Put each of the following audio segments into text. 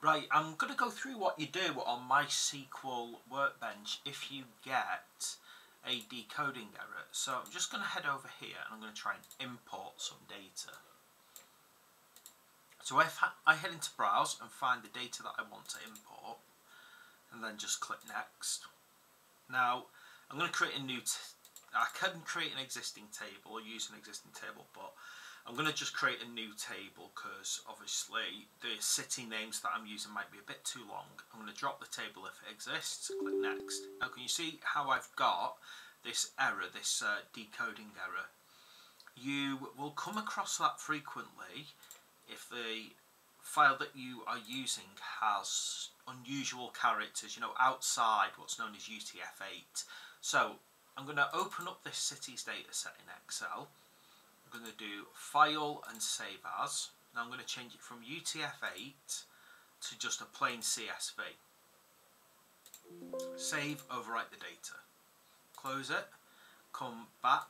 Right, I'm going to go through what you do on MySQL Workbench if you get a decoding error. So I'm just going to head over here and I'm going to try and import some data. So if I head into Browse and find the data that I want to import and then just click Next. Now I'm going to create a new, I can create an existing table or use an existing table but I'm going to just create a new table because obviously the city names that I'm using might be a bit too long. I'm going to drop the table if it exists, click next. Now can you see how I've got this error, this uh, decoding error? You will come across that frequently if the file that you are using has unusual characters, you know, outside what's known as UTF-8. So I'm going to open up this city's data set in Excel I'm going to do File and Save As. Now I'm going to change it from UTF-8 to just a plain CSV. Save, overwrite the data. Close it, come back,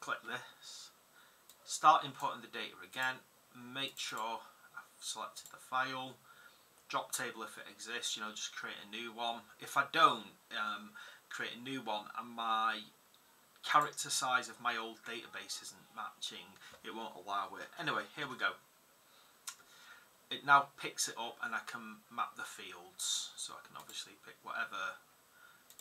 click this, start importing the data again, make sure I've selected the file, drop table if it exists, you know, just create a new one. If I don't um, create a new one and my character size of my old database isn't matching, it won't allow it. Anyway, here we go. It now picks it up and I can map the fields. So I can obviously pick whatever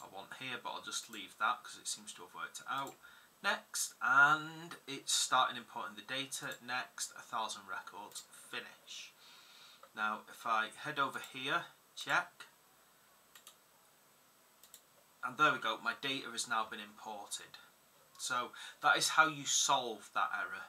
I want here, but I'll just leave that because it seems to have worked it out. Next, and it's starting importing the data. Next, a thousand records, finish. Now, if I head over here, check, and there we go, my data has now been imported. So that is how you solve that error.